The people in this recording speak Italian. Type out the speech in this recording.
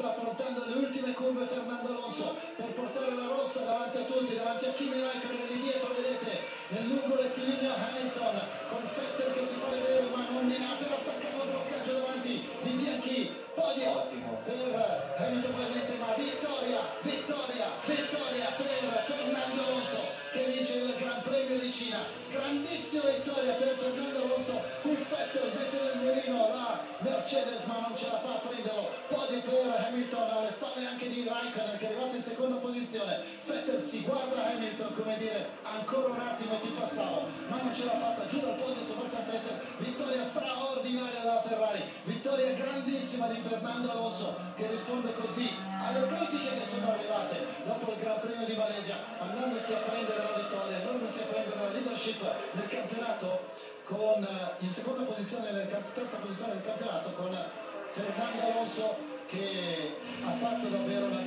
sta affrontando le ultime curve Fernando Alonso per portare la rossa davanti a tutti, davanti a Kimi Raikkonen lì dietro, vedete, nel lungo rettilineo Hamilton con Vettel che si fa vedere ma non ne ha per attaccare il bloccaggio davanti di Bianchi, podio per Hamilton ovviamente, ma vittoria, vittoria, vittoria per Fernando Alonso che vince il Gran Premio di Cina, grandissima vittoria per Fernando Alonso, qui Vettel mette nel mirino la Mercedes ma non ce la fa per Hamilton alle spalle anche di Raikkonen che è arrivato in seconda posizione, Vettel si guarda Hamilton come dire ancora un attimo ti passavo, ma non ce l'ha fatta, giù dal podio Sebastian Vettel, vittoria straordinaria della Ferrari, vittoria grandissima di Fernando Alonso che risponde così alle critiche che sono arrivate dopo il Gran Premio di Malesia, andandosi a prendere la vittoria, andandosi a prendere la leadership nel campionato con eh, in seconda posizione, nel, terza posizione del campionato con Fernando Alonso che ha fatto davvero una